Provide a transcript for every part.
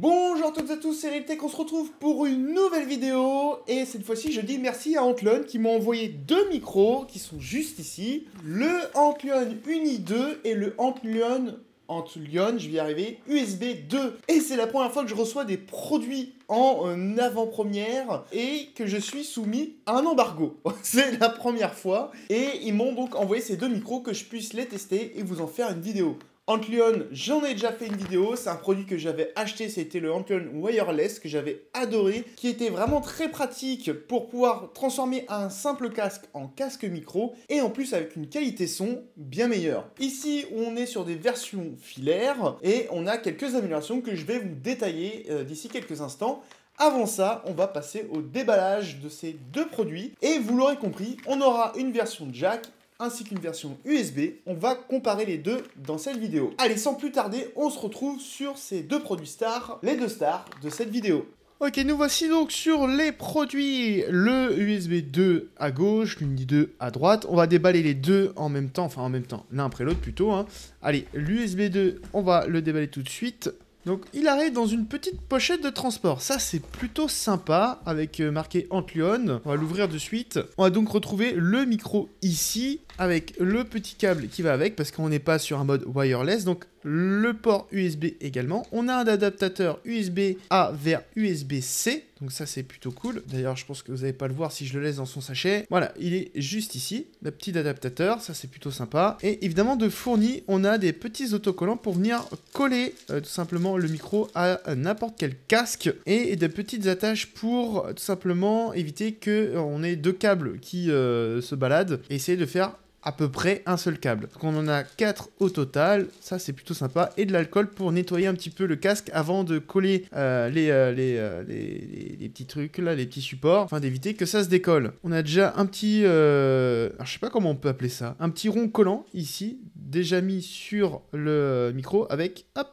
Bonjour à toutes et à tous, c'est Riltech, on se retrouve pour une nouvelle vidéo et cette fois-ci je dis merci à Antlion qui m'a envoyé deux micros qui sont juste ici, le Antlion Uni 2 et le Antlion Antlion, je vais y arriver, USB 2. Et c'est la première fois que je reçois des produits en euh, avant-première et que je suis soumis à un embargo. c'est la première fois et ils m'ont donc envoyé ces deux micros que je puisse les tester et vous en faire une vidéo. Antlion, j'en ai déjà fait une vidéo, c'est un produit que j'avais acheté, c'était le Antlion Wireless que j'avais adoré, qui était vraiment très pratique pour pouvoir transformer un simple casque en casque micro et en plus avec une qualité son bien meilleure. Ici, on est sur des versions filaires et on a quelques améliorations que je vais vous détailler euh, d'ici quelques instants. Avant ça, on va passer au déballage de ces deux produits. Et vous l'aurez compris, on aura une version jack ainsi qu'une version USB. On va comparer les deux dans cette vidéo. Allez, sans plus tarder, on se retrouve sur ces deux produits stars, les deux stars de cette vidéo. Ok, nous voici donc sur les produits. Le USB 2 à gauche, l'Uni 2 à droite. On va déballer les deux en même temps, enfin en même temps, l'un après l'autre plutôt. Hein. Allez, l'USB 2, on va le déballer tout de suite. Donc il arrive dans une petite pochette de transport. Ça c'est plutôt sympa avec euh, marqué Antlion. On va l'ouvrir de suite. On va donc retrouver le micro ici avec le petit câble qui va avec parce qu'on n'est pas sur un mode wireless. Donc le port USB également. On a un adaptateur USB A vers USB C. Donc ça c'est plutôt cool. D'ailleurs je pense que vous n'allez pas le voir si je le laisse dans son sachet. Voilà, il est juste ici. Le petit adaptateur, ça c'est plutôt sympa. Et évidemment de fourni, on a des petits autocollants pour venir coller euh, tout simplement le micro à n'importe quel casque. Et des petites attaches pour tout simplement éviter qu'on euh, ait deux câbles qui euh, se baladent et essayer de faire à peu près un seul câble. Donc on en a 4 au total, ça c'est plutôt sympa, et de l'alcool pour nettoyer un petit peu le casque avant de coller euh, euh, euh, les, petits trucs là, les petits supports, afin d'éviter que ça se décolle. On a déjà un petit, alors je sais pas comment on peut appeler ça, un petit rond collant ici, déjà mis sur le micro avec, hop,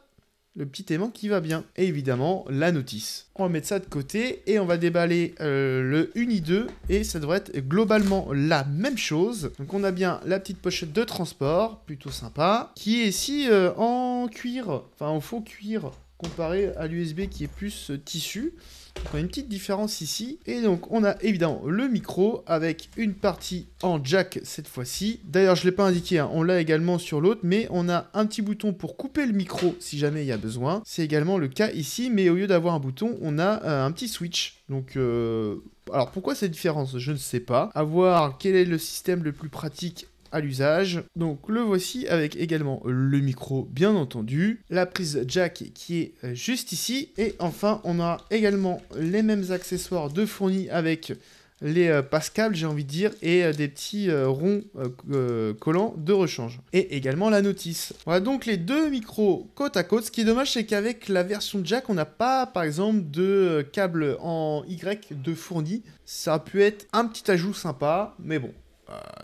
le petit aimant qui va bien. Et évidemment, la notice. On va mettre ça de côté et on va déballer euh, le Uni 2 et ça devrait être globalement la même chose. Donc on a bien la petite pochette de transport, plutôt sympa, qui est ici euh, en cuir, enfin en faux cuir comparé à l'USB qui est plus euh, tissu. On a une petite différence ici. Et donc, on a évidemment le micro avec une partie en jack cette fois-ci. D'ailleurs, je ne l'ai pas indiqué, hein, on l'a également sur l'autre, mais on a un petit bouton pour couper le micro si jamais il y a besoin. C'est également le cas ici, mais au lieu d'avoir un bouton, on a euh, un petit switch. Donc, euh, alors pourquoi cette différence? Je ne sais pas. À voir quel est le système le plus pratique à l'usage. Donc le voici avec également le micro bien entendu, la prise jack qui est euh, juste ici et enfin on a également les mêmes accessoires de fournis avec les euh, pascables j'ai envie de dire et euh, des petits ronds collants de rechange et également la notice. Voilà donc les deux micros côte à côte. Ce qui est dommage c'est qu'avec la version jack on n'a pas par exemple de câble en Y de fourni. Ça a pu être un petit ajout sympa mais bon euh,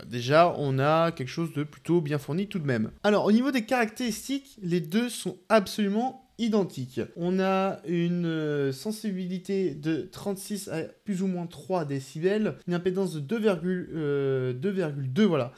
déjà, on a quelque chose de plutôt bien fourni tout de même. Alors, au niveau des caractéristiques, les deux sont absolument identiques. On a une euh, sensibilité de 36 à plus ou moins 3 décibels, une impédance de 2,2 euh, voilà,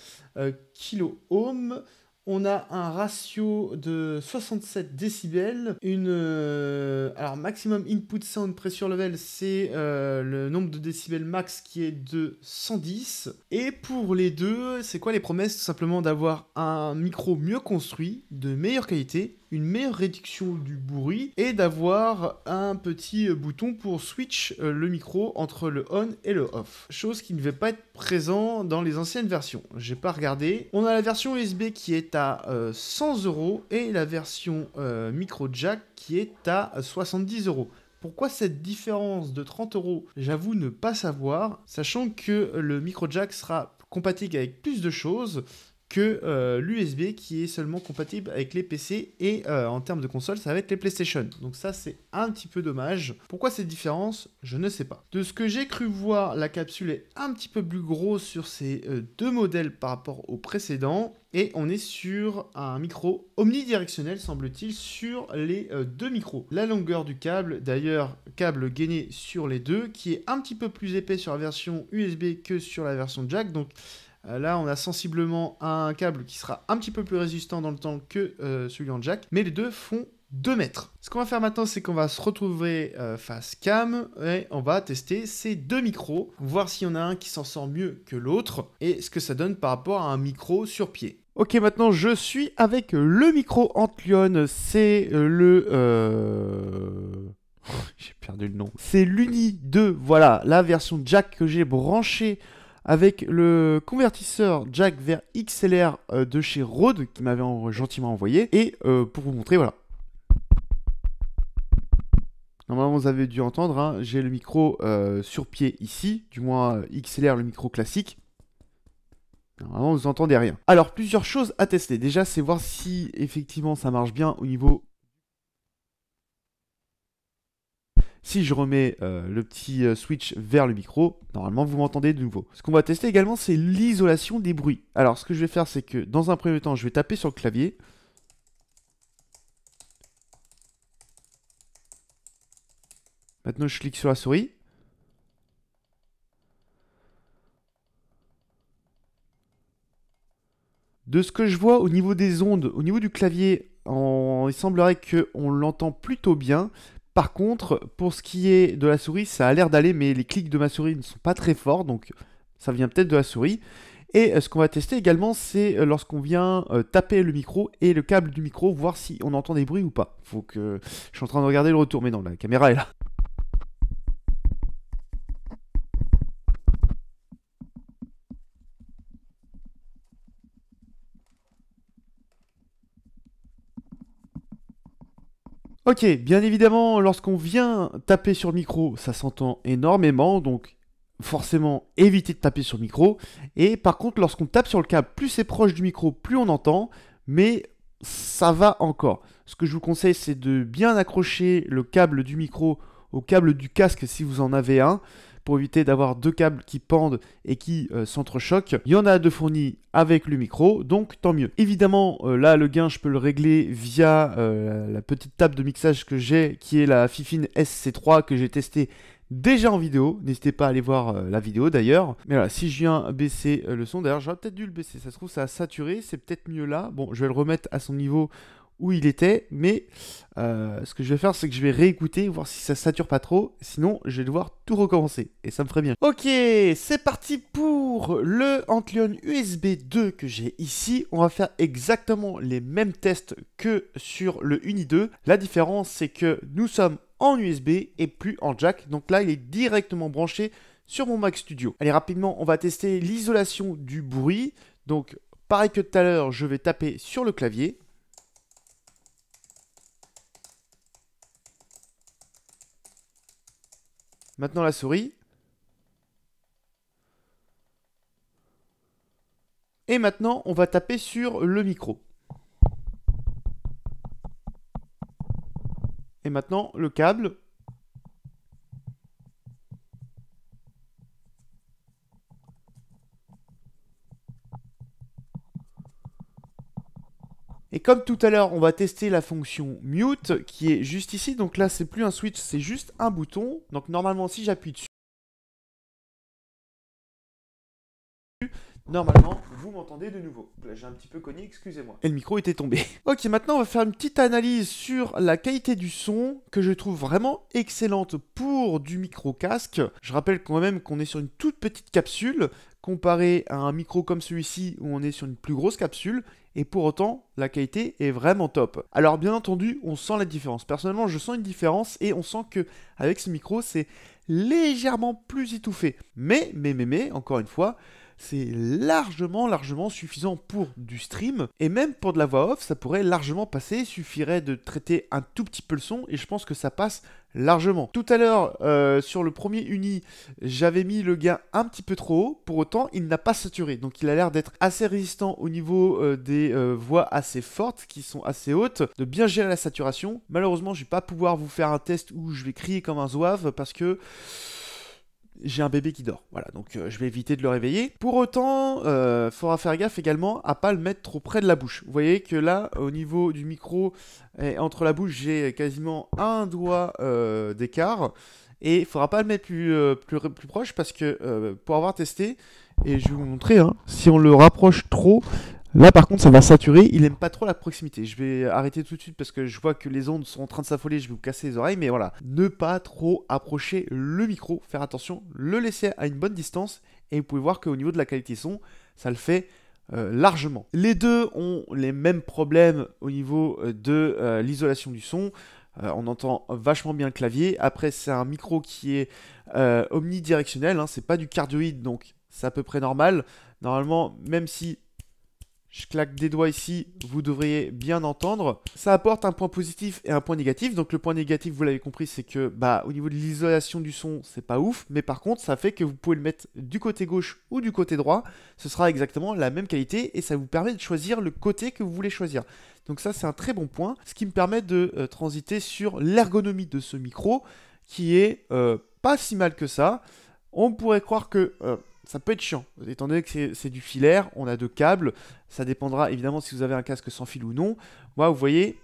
kilo ohms, on a un ratio de 67 décibels, une euh, alors maximum input sound pressure level c'est euh, le nombre de décibels max qui est de 110 et pour les deux c'est quoi les promesses? Tout simplement d'avoir un micro mieux construit de meilleure qualité une meilleure réduction du bruit et d'avoir un petit bouton pour switch euh, le micro entre le on et le off. Chose qui ne va pas être présent dans les anciennes versions. J'ai pas regardé. On a la version USB qui est à 100 euh, euros et la version euh, micro jack qui est à 70 euros. Pourquoi cette différence de 30 euros? J'avoue ne pas savoir, sachant que le micro jack sera compatible avec plus de choses, que euh, l'USB qui est seulement compatible avec les PC et euh, en termes de console ça va être les PlayStation. Donc ça c'est un petit peu dommage. Pourquoi cette différence? Je ne sais pas. De ce que j'ai cru voir, la capsule est un petit peu plus grosse sur ces euh, deux modèles par rapport aux précédents. Et on est sur un micro omnidirectionnel, semble-t-il, sur les deux micros. La longueur du câble, d'ailleurs, câble gainé sur les deux, qui est un petit peu plus épais sur la version USB que sur la version jack. Donc là, on a sensiblement un câble qui sera un petit peu plus résistant dans le temps que euh, celui en jack, mais les deux font 2 mètres. Ce qu'on va faire maintenant, c'est qu'on va se retrouver euh, face cam et on va tester ces deux micros, voir s'il y en a un qui s'en sort mieux que l'autre et ce que ça donne par rapport à un micro sur pied. Ok, maintenant je suis avec le micro Antlion, c'est le... Euh... j'ai perdu le nom. C'est l'Uni 2, voilà, la version jack que j'ai branchée avec le convertisseur jack vers XLR euh, de chez Rode qui m'avait gentiment envoyé. Et euh, pour vous montrer, voilà. Normalement, vous avez dû entendre, hein, j'ai le micro euh, sur pied ici, du moins XLR, le micro classique. Normalement, vous n'entendez rien. Alors, plusieurs choses à tester. Déjà, c'est voir si effectivement ça marche bien au niveau Si je remets euh, le petit euh, switch vers le micro, normalement vous m'entendez de nouveau. Ce qu'on va tester également, c'est l'isolation des bruits. Alors ce que je vais faire, c'est que dans un premier temps, je vais taper sur le clavier. Maintenant, je clique sur la souris. De ce que je vois au niveau des ondes, au niveau du clavier, il semblerait qu'on l'entend plutôt bien. Par contre, pour ce qui est de la souris, ça a l'air d'aller, mais les clics de ma souris ne sont pas très forts, donc ça vient peut-être de la souris. Et euh, ce qu'on va tester également, c'est euh, lorsqu'on vient euh, taper le micro et le câble du micro, voir si on entend des bruits ou pas. Faut que je suis en train de regarder le retour, mais non, la caméra est là. Ok, bien évidemment, lorsqu'on vient taper sur le micro, ça s'entend énormément, donc forcément éviter de taper sur le micro. Et par contre, lorsqu'on tape sur le câble, plus c'est proche du micro, plus on entend, mais ça va encore. Ce que je vous conseille, c'est de bien accrocher le câble du micro au câble du casque si vous en avez un pour éviter d'avoir deux câbles qui pendent et qui euh, s'entrechoquent. Il y en a de fournis avec le micro, donc tant mieux. Évidemment, euh, là, le gain, je peux le régler via euh, la petite table de mixage que j'ai, qui est la Fifine SC3 que j'ai testé déjà en vidéo. N'hésitez pas à aller voir la vidéo d'ailleurs. Mais voilà, si je viens baisser le son, d'ailleurs j'aurais peut-être dû le baisser, ça se trouve ça a saturé, c'est peut-être mieux là. Bon, je vais le remettre à son niveau où il était, mais euh, ce que je vais faire, c'est que je vais réécouter, voir si ça sature pas trop, sinon je vais devoir tout recommencer, et ça me ferait bien. Ok, c'est parti pour le Antlion USB 2 que j'ai ici. On va faire exactement les mêmes tests que sur le Uni 2. La différence, c'est que nous sommes en USB et plus en jack, donc là il est directement branché sur mon Mac Studio. Allez, rapidement, on va tester l'isolation du bruit. Donc, pareil que tout à l'heure, je vais taper sur le clavier. Maintenant la souris. Et maintenant, on va taper sur le micro. Et maintenant, le câble. Comme tout à l'heure, on va tester la fonction mute qui est juste ici. Donc là, c'est plus un switch, c'est juste un bouton. Donc normalement, si j'appuie dessus, Normalement, vous m'entendez de nouveau. Là, j'ai un petit peu cogné, excusez-moi. Et le micro était tombé. ok, maintenant, on va faire une petite analyse sur la qualité du son que je trouve vraiment excellente pour du micro casque. Je rappelle quand même qu'on est sur une toute petite capsule comparé à un micro comme celui-ci où on est sur une plus grosse capsule et pour autant la qualité est vraiment top. Alors bien entendu, on sent la différence. Personnellement, je sens une différence et on sent que avec ce micro, c'est légèrement plus étouffé. Mais mais mais mais encore une fois, c'est largement, largement suffisant pour du stream. Et même pour de la voix off, ça pourrait largement passer. Il suffirait de traiter un tout petit peu le son et je pense que ça passe largement. Tout à l'heure, euh, sur le premier uni, j'avais mis le gain un petit peu trop haut. Pour autant, il n'a pas saturé. Donc il a l'air d'être assez résistant au niveau euh, des euh, voix assez fortes, qui sont assez hautes, de bien gérer la saturation. Malheureusement, je vais pas pouvoir vous faire un test où je vais crier comme un zouave parce que j'ai un bébé qui dort. Voilà, donc euh, je vais éviter de le réveiller. Pour autant, il euh, faudra faire gaffe également à pas le mettre trop près de la bouche. Vous voyez que là, au niveau du micro, et entre la bouche, j'ai quasiment un doigt euh, d'écart. Et il faudra pas le mettre plus, plus, plus proche parce que pour avoir testé, et je vais vous montrer, hein, si on le rapproche trop, Là par contre ça va saturer, il aime pas trop la proximité. Je vais arrêter tout de suite parce que je vois que les ondes sont en train de s'affoler, je vais vous casser les oreilles, mais voilà. Ne pas trop approcher le micro, faire attention, le laisser à une bonne distance et vous pouvez voir qu'au niveau de la qualité son, ça le fait euh, largement. Les deux ont les mêmes problèmes au niveau euh, de euh, l'isolation du son. on entend vachement bien le clavier. Après, c'est un micro qui est omnidirectionnel. Hein. c'est pas du cardioïde, donc c'est à peu près normal. Normalement, même si je claque des doigts ici, vous devriez bien entendre. Ça apporte un point positif et un point négatif. Donc le point négatif, vous l'avez compris, c'est que bah au niveau de l'isolation du son, c'est pas ouf, mais par contre, ça fait que vous pouvez le mettre du côté gauche ou du côté droit, ce sera exactement la même qualité et ça vous permet de choisir le côté que vous voulez choisir. Donc ça, c'est un très bon point, ce qui me permet de euh, transiter sur l'ergonomie de ce micro qui est euh, pas si mal que ça. On pourrait croire que euh, ça peut être chiant, étant donné que c'est du filaire, on a deux câbles, ça dépendra évidemment si vous avez un casque sans fil ou non. Moi, vous voyez,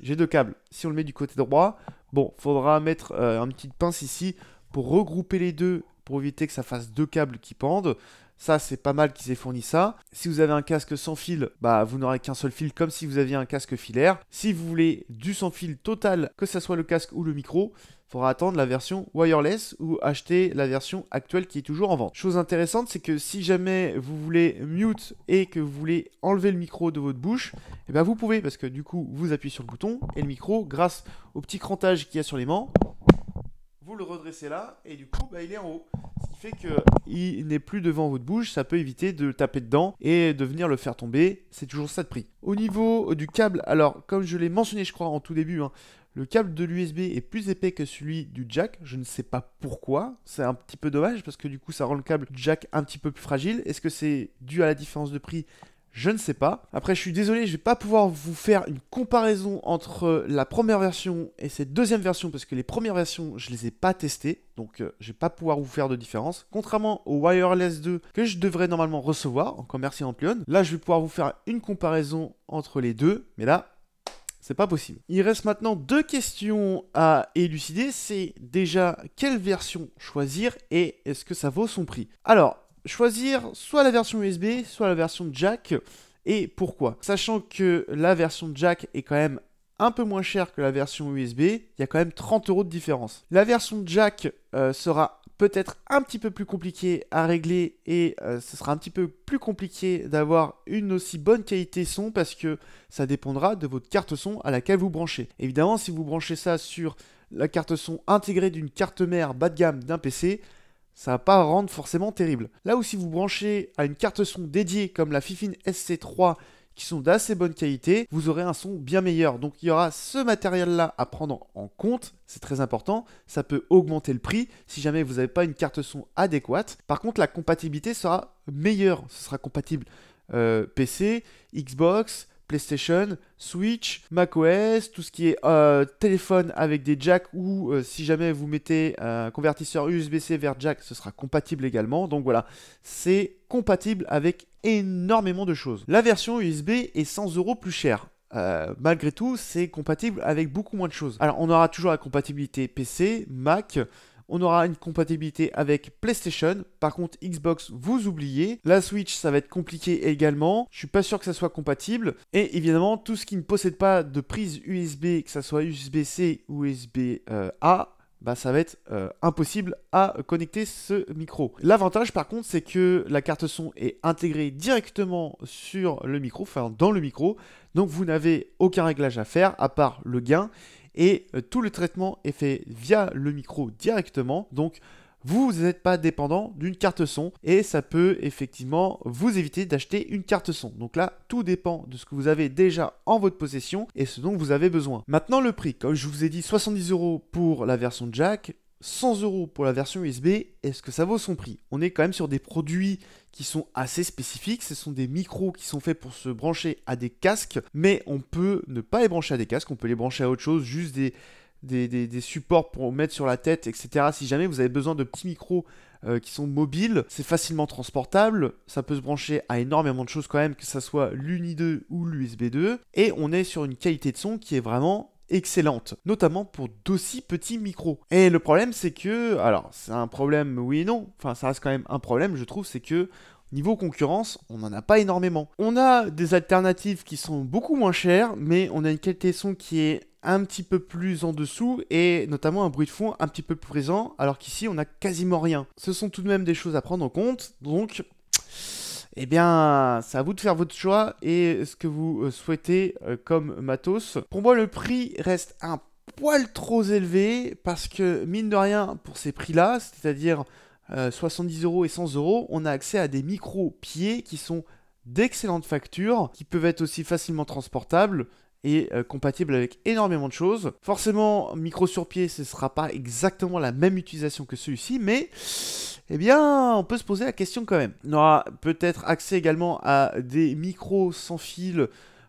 j'ai deux câbles. Si on le met du côté droit, bon, faudra mettre euh, un petit pince ici pour regrouper les deux, pour éviter que ça fasse deux câbles qui pendent. Ça, c'est pas mal qu'ils aient fourni ça. Si vous avez un casque sans fil, bah vous n'aurez qu'un seul fil, comme si vous aviez un casque filaire. Si vous voulez du sans fil total, que ce soit le casque ou le micro, faudra attendre la version wireless ou acheter la version actuelle qui est toujours en vente. Chose intéressante, c'est que si jamais vous voulez mute et que vous voulez enlever le micro de votre bouche, eh ben vous pouvez parce que du coup vous appuyez sur le bouton et le micro, grâce au petit crantage qu'il y a sur l'aimant, vous le redressez là et du coup bah, il est en haut. Fait qu'il n'est plus devant votre bouche, ça peut éviter de taper dedans et de venir le faire tomber. C'est toujours ça de prix. Au niveau du câble, alors comme je l'ai mentionné je crois en tout début, hein, le câble de l'USB est plus épais que celui du jack. Je ne sais pas pourquoi. C'est un petit peu dommage parce que du coup ça rend le câble jack un petit peu plus fragile. Est-ce que c'est dû à la différence de prix je ne sais pas. Après, je suis désolé, je vais pas pouvoir vous faire une comparaison entre la première version et cette deuxième version parce que les premières versions, je les ai pas testées, donc euh, je vais pas pouvoir vous faire de différence. Contrairement au Wireless 2 que je devrais normalement recevoir, encore merci Amplion. Là, je vais pouvoir vous faire une comparaison entre les deux, mais là, c'est pas possible. Il reste maintenant deux questions à élucider. C'est déjà quelle version choisir et est-ce que ça vaut son prix? Alors, choisir soit la version USB, soit la version jack. Et pourquoi? Sachant que la version jack est quand même un peu moins chère que la version USB, il y a quand même 30 euros de différence. La version jack euh, sera peut-être un petit peu plus compliquée à régler et euh, ce sera un petit peu plus compliqué d'avoir une aussi bonne qualité son parce que ça dépendra de votre carte son à laquelle vous branchez. Évidemment, si vous branchez ça sur la carte son intégrée d'une carte mère bas de gamme d'un PC, ça va pas rendre forcément terrible. Là où si vous branchez à une carte son dédiée comme la Fifine SC3 qui sont d'assez bonne qualité, vous aurez un son bien meilleur. Donc il y aura ce matériel-là à prendre en compte, c'est très important. Ça peut augmenter le prix si jamais vous n'avez pas une carte son adéquate. Par contre, la compatibilité sera meilleure. Ce sera compatible euh, PC, Xbox, PlayStation, Switch, macOS, tout ce qui est euh, téléphone avec des jacks ou euh, si jamais vous mettez un convertisseur USB-C vers jack, ce sera compatible également. Donc voilà, c'est compatible avec énormément de choses. La version USB est 100 euros plus chère. Euh, malgré tout, c'est compatible avec beaucoup moins de choses. Alors, on aura toujours la compatibilité PC, Mac, on aura une compatibilité avec PlayStation. Par contre, Xbox, vous oubliez. La Switch, ça va être compliqué également. Je suis pas sûr que ça soit compatible. Et évidemment, tout ce qui ne possède pas de prise USB, que ça soit USB-C ou USB-A, bah, ça va être euh, impossible à connecter ce micro. L'avantage par contre c'est que la carte son est intégrée directement sur le micro, enfin dans le micro, donc vous n'avez aucun réglage à faire à part le gain et euh, tout le traitement est fait via le micro directement. Donc vous n'êtes pas dépendant d'une carte son et ça peut effectivement vous éviter d'acheter une carte son. Donc là, tout dépend de ce que vous avez déjà en votre possession et ce dont vous avez besoin. Maintenant, le prix, comme je vous ai dit, 70 euros pour la version jack, 100 euros pour la version USB, est-ce que ça vaut son prix? On est quand même sur des produits qui sont assez spécifiques. Ce sont des micros qui sont faits pour se brancher à des casques, mais on peut ne pas les brancher à des casques, on peut les brancher à autre chose, juste des, supports pour mettre sur la tête, etc. Si jamais vous avez besoin de petits micros euh, qui sont mobiles, c'est facilement transportable, ça peut se brancher à énormément de choses quand même, que ce soit l'Uni 2 ou l'USB 2, et on est sur une qualité de son qui est vraiment excellente, notamment pour d'aussi petits micros. Et le problème, c'est que, alors, c'est un problème, oui et non, enfin, ça reste quand même un problème, je trouve, c'est que Niveau concurrence, on n'en a pas énormément. On a des alternatives qui sont beaucoup moins chères, mais on a une qualité son qui est un petit peu plus en dessous et notamment un bruit de fond un petit peu plus présent, alors qu'ici on a quasiment rien. Ce sont tout de même des choses à prendre en compte, donc eh bien, c'est à vous de faire votre choix et ce que vous euh, souhaitez euh, comme matos. Pour moi, le prix reste un poil trop élevé parce que, mine de rien, pour ces prix-là, c'est-à-dire 70 euh, euros et 100 euros, on a accès à des micro-pieds qui sont d'excellentes factures, qui peuvent être aussi facilement transportables euh, compatibles avec énormément de choses. Forcément, micro sur pied, ce ne sera pas exactement la même utilisation que celui-ci, mais eh bien, on peut se poser la question quand même. On aura peut-être accès également à des micros sans fil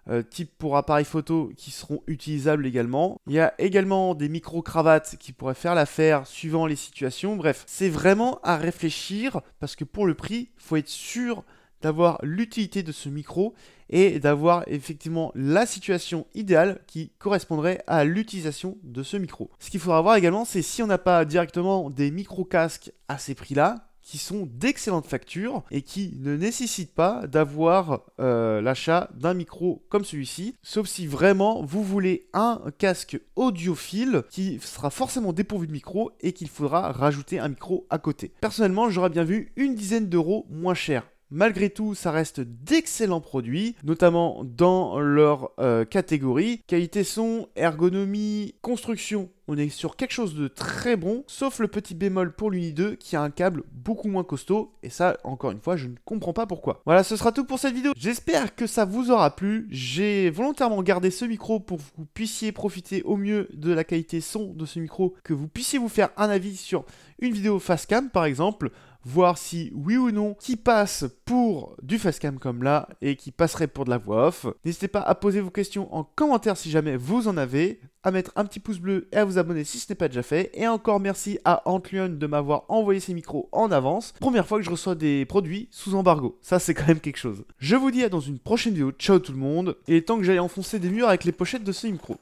euh, type pour appareil photo qui seront utilisables également. Il y a également des micro-cravates qui pourraient faire l'affaire suivant les situations. Bref, c'est vraiment à réfléchir parce que pour le prix, faut être sûr d'avoir l'utilité de ce micro et d'avoir effectivement la situation idéale qui correspondrait à l'utilisation de ce micro. Ce qu'il faudra voir également, c'est si on n'a pas directement des micro-casques à ces prix-là, qui sont d'excellentes factures et qui ne nécessitent pas d'avoir euh, l'achat d'un micro comme celui-ci, sauf si vraiment vous voulez un casque audiophile qui sera forcément dépourvu de micro et qu'il faudra rajouter un micro à côté. Personnellement, j'aurais bien vu une dizaine d'euros moins cher. Malgré tout, ça reste d'excellents produits, notamment dans leur euh, catégorie. Qualité son, ergonomie, construction, on est sur quelque chose de très bon, sauf le petit bémol pour l'Uni 2 qui a un câble beaucoup moins costaud, et ça, encore une fois, je ne comprends pas pourquoi. Voilà, ce sera tout pour cette vidéo. J'espère que ça vous aura plu. J'ai volontairement gardé ce micro pour que vous puissiez profiter au mieux de la qualité son de ce micro, que vous puissiez vous faire un avis sur une vidéo face cam par exemple voir si oui ou non qui passe pour du facecam comme là et qui passerait pour de la voix off. N'hésitez pas à poser vos questions en commentaire si jamais vous en avez, à mettre un petit pouce bleu et à vous abonner si ce n'est pas déjà fait. Et encore merci à Antlion de m'avoir envoyé ces micros en avance. Première fois que je reçois des produits sous embargo. Ça c'est quand même quelque chose. Je vous dis à dans une prochaine vidéo. Ciao tout le monde. Et tant que j'aille enfoncer des murs avec les pochettes de ce micro.